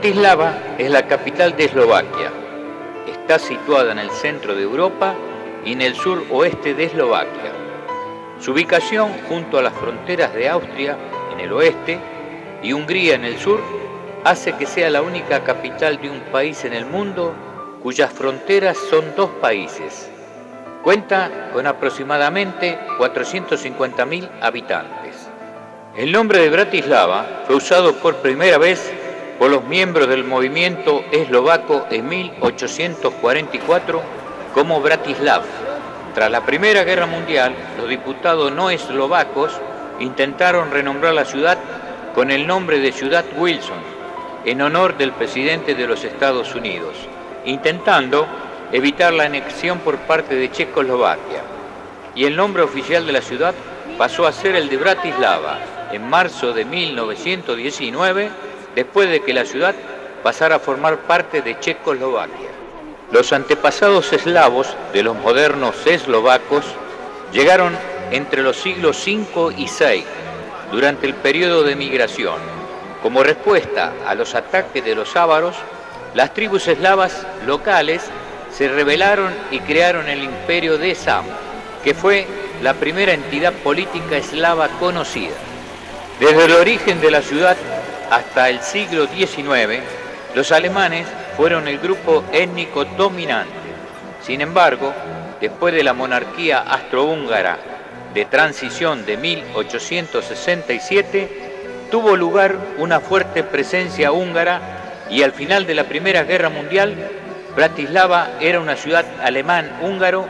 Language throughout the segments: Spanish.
Bratislava es la capital de Eslovaquia. Está situada en el centro de Europa y en el sur oeste de Eslovaquia. Su ubicación junto a las fronteras de Austria en el oeste y Hungría en el sur hace que sea la única capital de un país en el mundo cuyas fronteras son dos países. Cuenta con aproximadamente 450.000 habitantes. El nombre de Bratislava fue usado por primera vez por los miembros del movimiento eslovaco en 1844 como Bratislav. Tras la Primera Guerra Mundial, los diputados no eslovacos intentaron renombrar la ciudad con el nombre de Ciudad Wilson, en honor del presidente de los Estados Unidos, intentando evitar la anexión por parte de Checoslovaquia. Y el nombre oficial de la ciudad pasó a ser el de Bratislava en marzo de 1919, después de que la ciudad pasara a formar parte de Checoslovaquia. Los antepasados eslavos de los modernos eslovacos llegaron entre los siglos V y VI, durante el periodo de migración. Como respuesta a los ataques de los ávaros, las tribus eslavas locales se rebelaron y crearon el imperio de Sam, que fue la primera entidad política eslava conocida. Desde el origen de la ciudad hasta el siglo XIX, los alemanes fueron el grupo étnico dominante. Sin embargo, después de la monarquía astrohúngara de transición de 1867, tuvo lugar una fuerte presencia húngara y al final de la Primera Guerra Mundial, Bratislava era una ciudad alemán-húngaro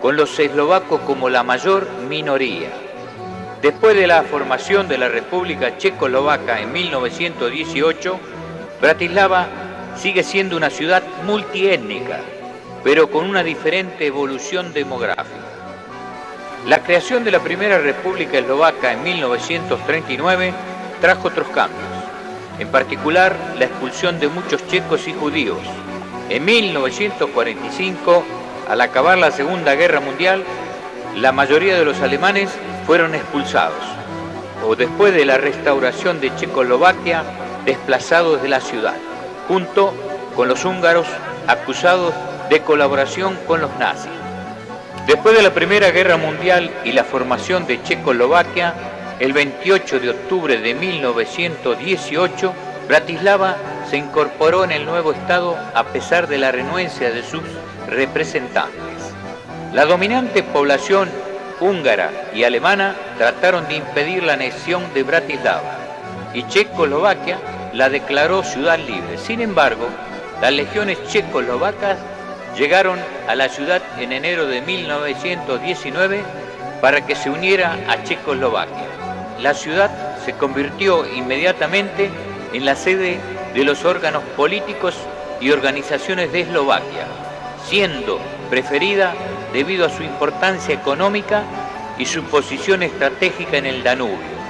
con los eslovacos como la mayor minoría. Después de la formación de la República Checoslovaca en 1918, Bratislava sigue siendo una ciudad multiétnica, pero con una diferente evolución demográfica. La creación de la primera República Eslovaca en 1939 trajo otros cambios, en particular la expulsión de muchos checos y judíos. En 1945, al acabar la Segunda Guerra Mundial, la mayoría de los alemanes fueron expulsados, o después de la restauración de Checoslovaquia, desplazados de la ciudad junto con los húngaros acusados de colaboración con los nazis. Después de la Primera Guerra Mundial y la formación de Checoslovaquia, el 28 de octubre de 1918, Bratislava se incorporó en el nuevo Estado a pesar de la renuencia de sus representantes. La dominante población húngara y alemana trataron de impedir la anexión de Bratislava y Checoslovaquia la declaró ciudad libre. Sin embargo, las legiones checoslovacas llegaron a la ciudad en enero de 1919 para que se uniera a Checoslovaquia. La ciudad se convirtió inmediatamente en la sede de los órganos políticos y organizaciones de Eslovaquia, siendo preferida debido a su importancia económica y su posición estratégica en el Danubio.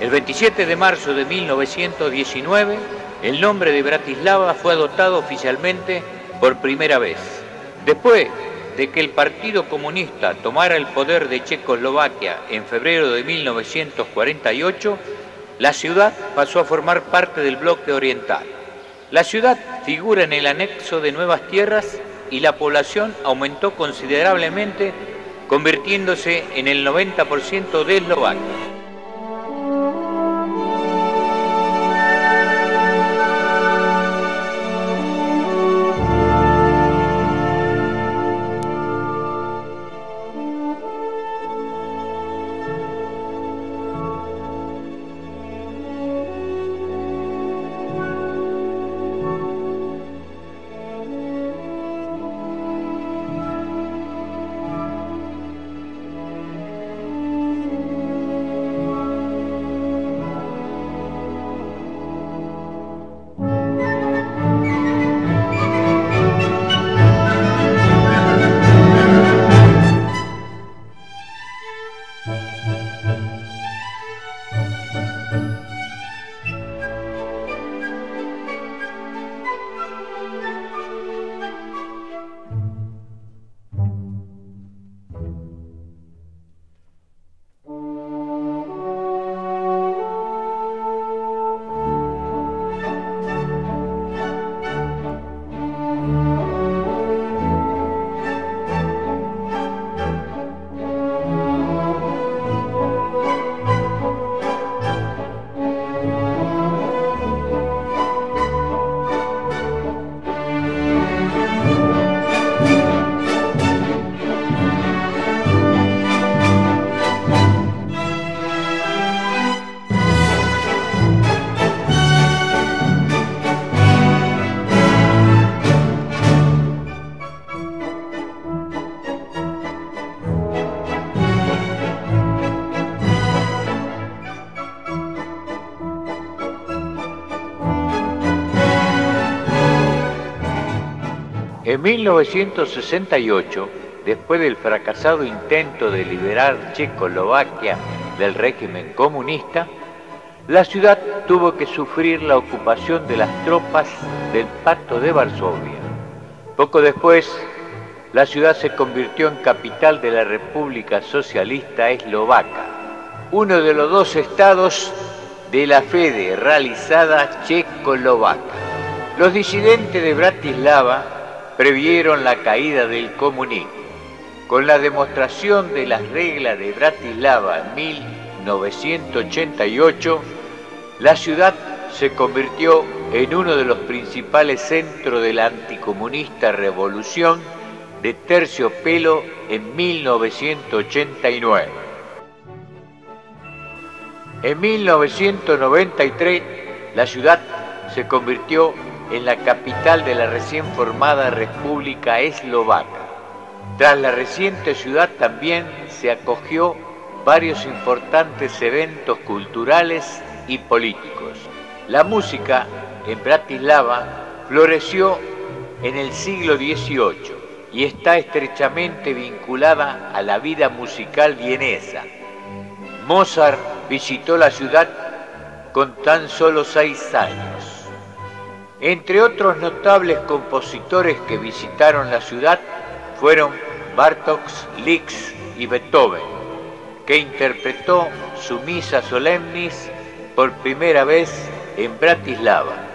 El 27 de marzo de 1919, el nombre de Bratislava fue adoptado oficialmente por primera vez. Después de que el Partido Comunista tomara el poder de Checoslovaquia en febrero de 1948, la ciudad pasó a formar parte del bloque oriental. La ciudad figura en el anexo de Nuevas Tierras y la población aumentó considerablemente, convirtiéndose en el 90% de Eslovaquia. En 1968, después del fracasado intento de liberar Checoslovaquia del régimen comunista, la ciudad tuvo que sufrir la ocupación de las tropas del Pacto de Varsovia. Poco después, la ciudad se convirtió en capital de la República Socialista Eslovaca, uno de los dos estados de la federalizada checoslovaca. Los disidentes de Bratislava previeron la caída del comunismo. Con la demostración de las reglas de Bratislava en 1988, la ciudad se convirtió en uno de los principales centros de la anticomunista revolución de terciopelo en 1989. En 1993, la ciudad se convirtió en la capital de la recién formada República Eslovaca. Tras la reciente ciudad también se acogió varios importantes eventos culturales y políticos. La música en Bratislava floreció en el siglo XVIII y está estrechamente vinculada a la vida musical vienesa. Mozart visitó la ciudad con tan solo seis años. Entre otros notables compositores que visitaron la ciudad fueron Bartók, Liszt y Beethoven, que interpretó su misa solemnis por primera vez en Bratislava.